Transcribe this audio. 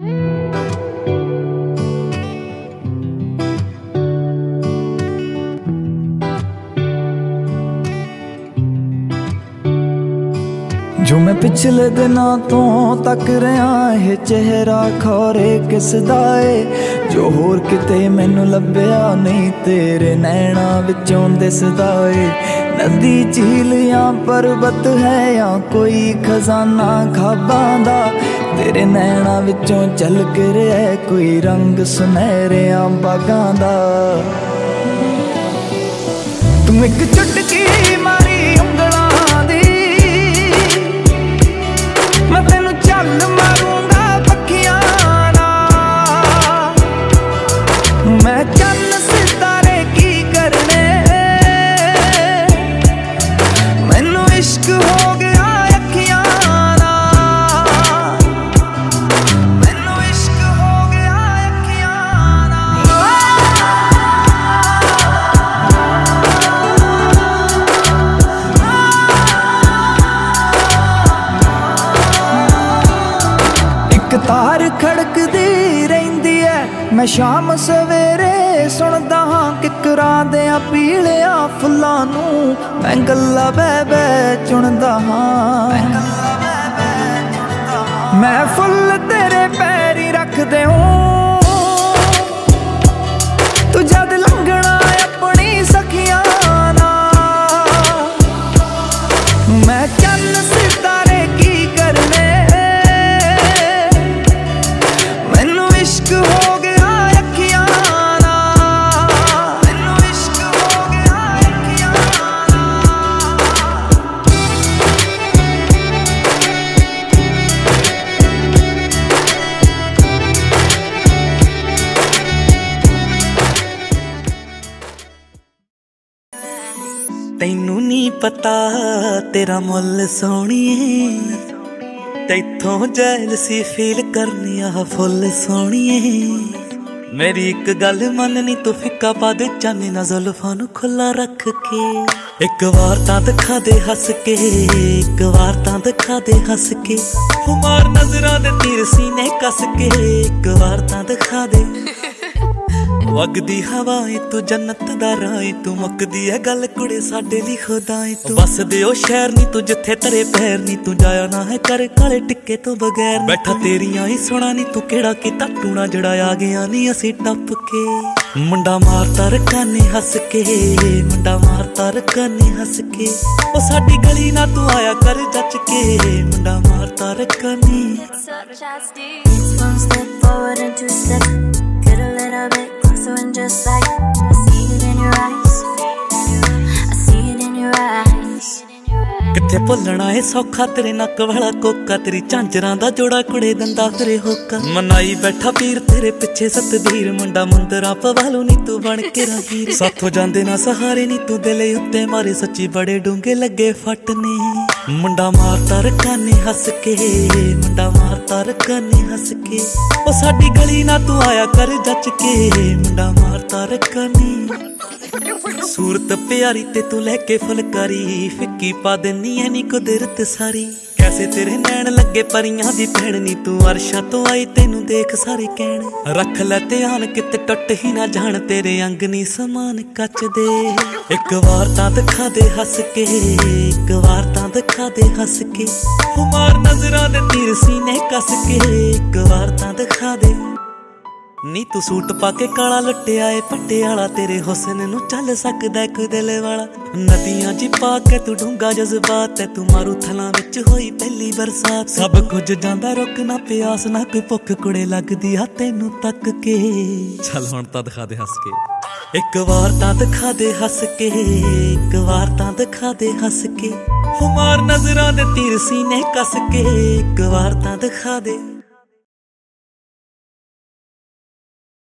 ਜੋ ਮੈਂ ਪਿਛਲੇ ਦਿਨਾਂ ਤੋਂ ਤੱਕ ਰਿਆਂ ਇਹ ਚਿਹਰਾ ਖੋਰੇ ਕਿਸ ਦਾ ਏ? ਜੋ ਹੋਰ ਕਿਤੇ ਮੈਨੂੰ ਲੱਭਿਆ ਨਹੀਂ, ਤੇਰੇ ਨੈਣਾ ਵਿੱਚੋਂ ਦਿਸਦਾ ਏ। ਨਦੀ, ਝੀਲ ਜਾਂ ਪਰਬਤ ਹੈ ਜਾਂ ਕੋਈ ਖਜ਼ਾਨਾ, ਖਾਬਾਂ ਦਾ ਤੇਰੇ ਨੈਣਾ ਵਿੱਚੋਂ ਚੱਲ ਕੇ ਰਿਹਾ ਕੋਈ ਰੰਗ ਸੁਨਹਿਰਿਆਂ ਬਾਗਾਂ ਦਾ। ਤੂੰ ਇੱਕ ਚੁਟਕੀ ਇੱਕ ਤਾਰ ਖੜਕਦੀ ਰਹਿੰਦੀ ਐ। ਮੈਂ ਸ਼ਾਮ ਸਵੇਰੇ ਸੁਣਦਾ ਹਾਂ ਕਿਕਰਾਂ ਦੇ ਆ ਪੀਲਿਆ ਫੁੱਲਾਂ ਨੂੰ। ਮੈਂ ਗੱਲਾਂ ਬੈ ਬੈ ਚੁਣਦਾ ਹਾਂ। ਮੈਂ ਫੁੱਲ ਤੇਰੇ ਪੈਰੀ ਰੱਖਦੇ ਹਾਂ। ਤੂੰ ਜਦ ਲੰਘਣਾ ਆਪਣੀ ਸਖੀਆਂ ਨਾਲ। ਮੈਂ ਤੈਨੂੰ ਨਹੀਂ ਪਤਾ ਤੇਰਾ ਮੁੱਲ ਸੋਹਣੀਏ। ਤੈਥੋਂ ਜੈਲਸੀ ਫੀਲ ਕਰਨੀ ਆ ਫੁੱਲ ਸੋਹਣੀਏ। ਮੇਰੀ ਇੱਕ ਗੱਲ ਮੰਨਨੀ ਤੂੰ ਫਿੱਕਾ ਪਾ ਦੇ, ਚਾਨੇ ਨਾ ਜ਼ੁਲਫਾਂ ਨੂੰ ਖੁੱਲਾ ਰੱਖ ਕੇ। ਇੱਕ ਵਾਰ ਤਾਂ ਦਿਖਾ ਦੇ ਹੱਸ ਕੇ, ਇੱਕ ਵਾਰ ਤਾਂ ਦਿਖਾ ਦੇ ਹੱਸ ਕੇ। ਹੁਮਾਰ ਨਜ਼ਰਾਂ ਦੇ ਤੀਰ ਸੀਨੇ ਕੱਸ ਕੇ, ਇੱਕ ਵਾਰ ਤਾਂ ਦਿਖਾ ਦੇ। ਵਗਦੀ ਹਵਾ ਏ ਤੂੰ ਜੰਨਤ ਦਾ ਰਾਹ ਏ ਤੂੰ ਮੁੱਕਦੀ ਐ ਗੱਲ ਕੁੜੇ ਸਾਡੇ ਲਈ ਖੁਦਾ ਏ ਤੂੰ ਵਸਦੇ ਉਹ ਸ਼ਹਿਰ ਨਹੀਂ ਤੂੰ ਜਿੱਥੇ ਤੇਰੇ ਪੈਰ ਨਹੀਂ ਤੂੰ ਜਾਇਆ ਨਾ ਹੈ ਕਰ ਕਾਲੇ ਟਿੱਕੇ ਤੋਂ ਬਗੈਰ ਬੈਠਾ ਤੇਰੀਆਂ ਹੀ ਸੁਣਾ ਨਹੀਂ ਤੂੰ ਕਿਹੜਾ ਕੀਤਾ ਟੂਣਾ ਜੜਾ ਆ ਗਿਆ ਨਹੀਂ ਅਸੀਂ ਟੱਪ ਕੇ ਮੁੰਡਾ ਮਾਰਦਾ ਰਕਾਨੇ ਹੱਸ ਕੇ ਮੁੰਡਾ ਮਾਰਦਾ ਰਕਾਨੇ ਹੱਸ ਕੇ ਉਹ ਸਾਡੀ ਗਲੀ ਨਾ ਤੂੰ ਆਇਆ ਕਰ ਜੱਜ ਕੇ ਮੁੰਡਾ ਮਾਰਦਾ ਰਕਾਨੇ. One step forward and two step. Get a little bit closer and just like I see it in your eyes. I see it in your eyes. ਕਿੱਥੇ ਭੁੱਲਣਾ ਏ ਸੌਖਾ? ਤੇਰੇ ਨੱਕ ਵਾਲਾ ਕੋਕਾ, ਤੇਰੀ ਝਾਂਜਰਾਂ ਦਾ ਜੋੜਾ ਕੁੜੇ ਦੰਦਾ ਫਿਰੇ ਹੋਕਾ। ਮਨਾਈ ਬੈਠਾ ਪੀਰ, ਤੇਰੇ ਪਿੱਛੇ ਸਤਬੀਰ। ਮੁੰਡਾ ਮੁੰਦਰਾ ਪਵਾਲੂ ਨੀ ਤੂੰ ਬਣ ਕੇ ਰਾਹੀਰ ਸਾਥੋਂ ਜਾਂਦੇ ਨਾ ਸਹਾਰੇ ਨੀ ਤੂੰ ਦਿਲ ਉੱਤੇ ਮਾਰੇ। ਸੱਚੀ ਬੜੇ ਡੂੰਗੇ ਲੱਗੇ ਫੱਟ ਨੇ ਮੁੰਡਾ ਮਾਰਦਾ ਰਕਾਨੇ ਹੱਸ ਕੇ, ਮੁੰਡਾ ਮਾਰ ਮਾਰਦਾ ਰਕਾਨੇ ਹੱਸ ਕੇ, ਉਹ ਸਾਡੀ ਗਲੀ ਨਾ ਤੂੰ ਆਇਆ ਕਰ ਜੱਜ ਕੇ। ਮੁੰਡਾ ਮਾਰਦਾ ਰਕਾਨੇ ਸੂਰਤ ਪਿਆਰੀ ਤੇ ਤੂੰ ਲੈ ਕੇ ਫੁਲਕਾਰੀ, ਫਿੱਕੀ ਪਾ ਦਿੰਨੀ ਐ ਨੀ ਕੁਦਰਤ ਸਾਰੀ। ਕੈਸੇ ਤੇਰੇ ਨੈਣ ਲੱਗੇ ਪਰੀਆਂ ਦੀ ਭੈਣ। ਨੀ ਤੂੰ ਅਰਸ਼ਾਂ ਤੋਂ ਆਈ, ਤੈਨੂੰ ਦੇਖ ਸਾਰੇ ਕਹਿਣ। ਰੱਖ ਲੈ ਧਿਆਨ, ਕਿਤੇ ਟੁੱਟ ਹੀ ਨਾ ਜਾਣ। ਤੇਰੇ ਅੰਗ ਨੀ ਸਮਾਨ ਕੱਚ ਦੇ ਇੱਕ ਵਾਰ ਤਾਂ ਦਿਖਾ ਦੇ ਹੱਸ ਕੇ, ਇੱਕ ਵਾਰ ਤਾਂ ਦਿਖਾ ਦੇ ਹੱਸ ਕੇ। ਹੁਮਾਰ ਨਜ਼ਰਾਂ ਦੇ ਤੀਰ ਸੀਨੇ ਕੱਸ ਕੇ, ਇੱਕ ਵਾਰ ਤਾਂ ਦਿਖਾ ਦੇ। ਨੀ ਤੂੰ ਸੂਟ ਪਾ ਕੇ ਕਾਲਾ ਲੁੱਟਿਆ ਏ ਪਟਿਆਲਾ ਤੇਰੇ ਹੁਸਨ ਨੂੰ ਚੱਲ ਸਕਦਾ ਕੋਈ ਦਿਲ ਵਾਲਾ। ਨਦੀਆਂ 'ਚ ਪਾ ਕੇ ਤੂੰ ਡੂੰਗਾ ਜਜ਼ਬਾਤ ਐ ਤੂੰ ਮਾਰੂ ਥਲਾਂ ਵਿੱਚ ਹੋਈ ਪਹਿਲੀ ਬਰਸਾਤ। ਸਭ ਕੁਝ ਜਾਂਦਾ ਰੁਕ ਨਾ ਪਿਆਸ ਨਾ ਕੋਈ ਭੁੱਖ ਕੁੜੇ ਲੱਗਦੀ ਆ ਤੈਨੂੰ ਤੱਕ ਕੇ। ਚੱਲ ਹੁਣ ਤਾਂ ਦਿਖਾ ਦੇ ਹੱਸ ਕੇ। ਇੱਕ ਵਾਰ ਤਾਂ ਦਿਖਾ ਦੇ ਹੱਸ ਕੇ ਇੱਕ ਵਾਰ ਤਾਂ ਦਿਖਾ ਦੇ ਹੱਸ ਕੇ। ਹੁਮਾਰ ਨਜ਼ਰਾਂ ਦੇ ਤੀਰ ਸੀਨੇ ਕੱਸ ਕੇ ਇੱਕ ਵਾਰ ਤਾਂ ਦਿਖਾ ਦੇ।